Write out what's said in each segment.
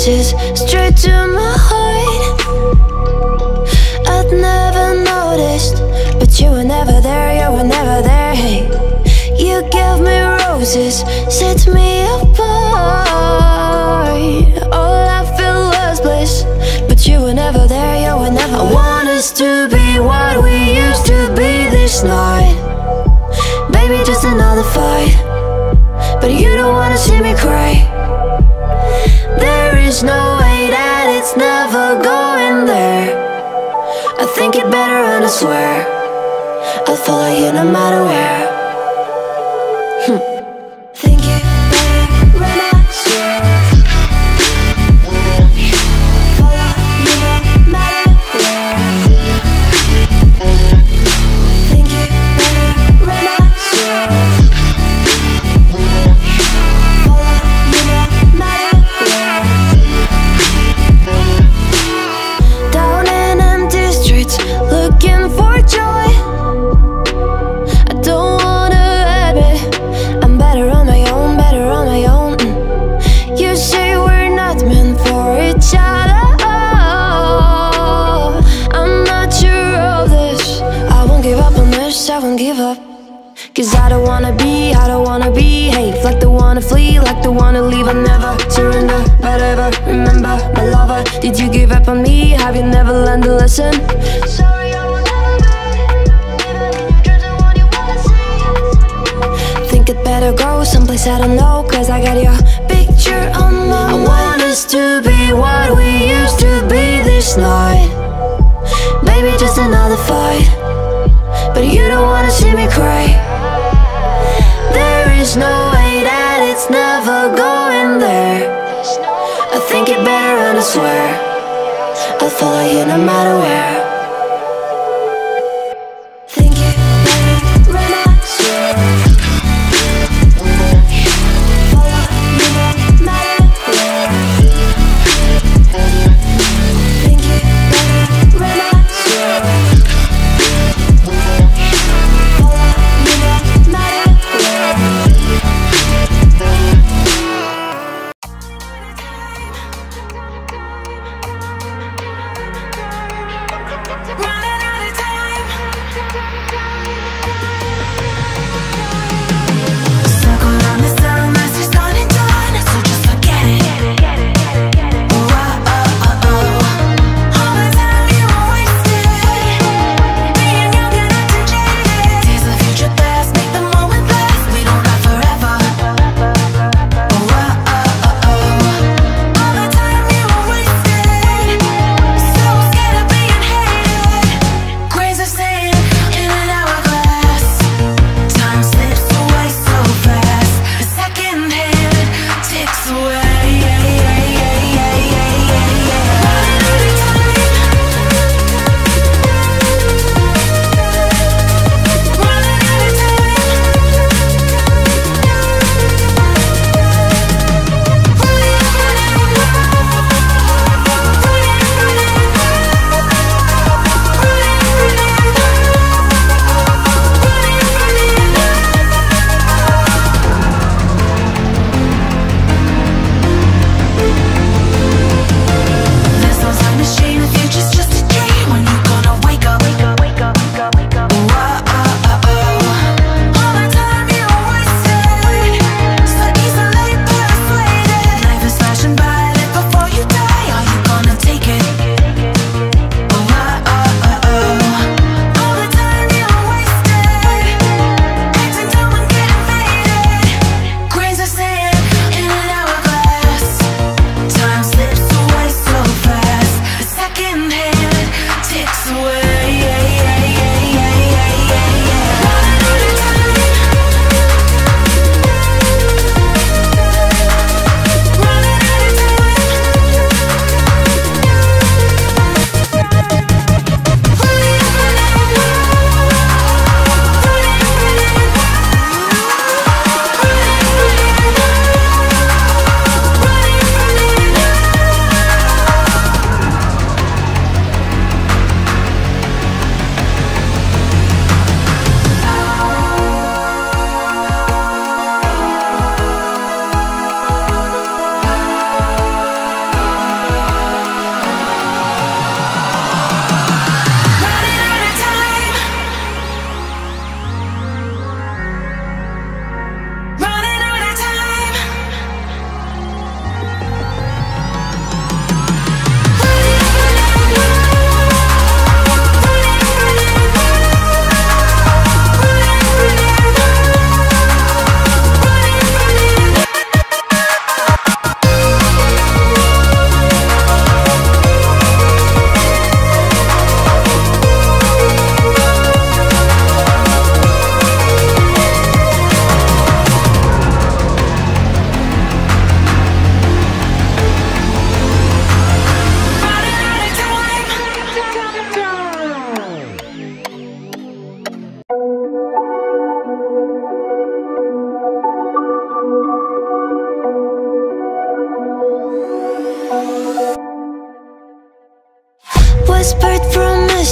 roses straight to my heart. I'd never noticed, but you were never there, you were never there. Hey, you gave me roses, It better and I swear I'll follow you no matter where. Won't give up. Cause I don't wanna be, I don't wanna behave Like the wanna flee, like the wanna leave I'll never surrender, but ever remember My lover, did you give up on me? Have you never learned a lesson? Sorry, I will never be Even in your dreams, the you wanna see Think it better go someplace I don't know Cause I got your picture on my mind I want us to be what we used to be this night Baby, just another fight no matter where.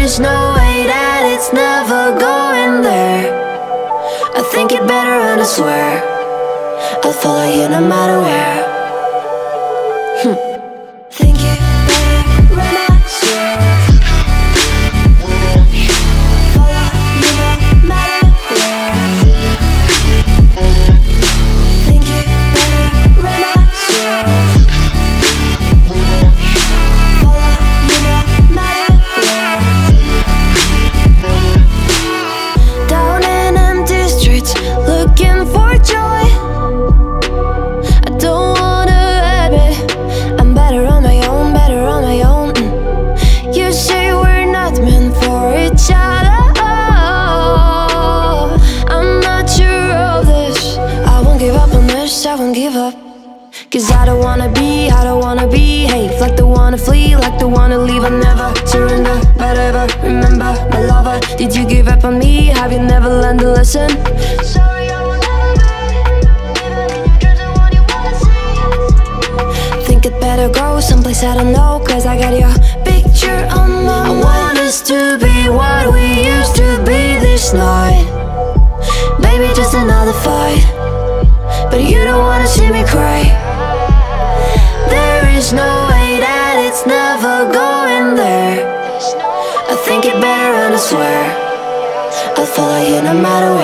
is no way that it's never going there. I think it better and I swear. I'll follow you no matter where like the one to leave I never surrender, but ever remember my lover Did you give up on me? Have you never learned a lesson? Sorry, I will never be Even in your dreams, the one you wanna see Think it better go someplace I don't know Cause I got your picture on my I want us to be what we used to be this night Maybe just another matter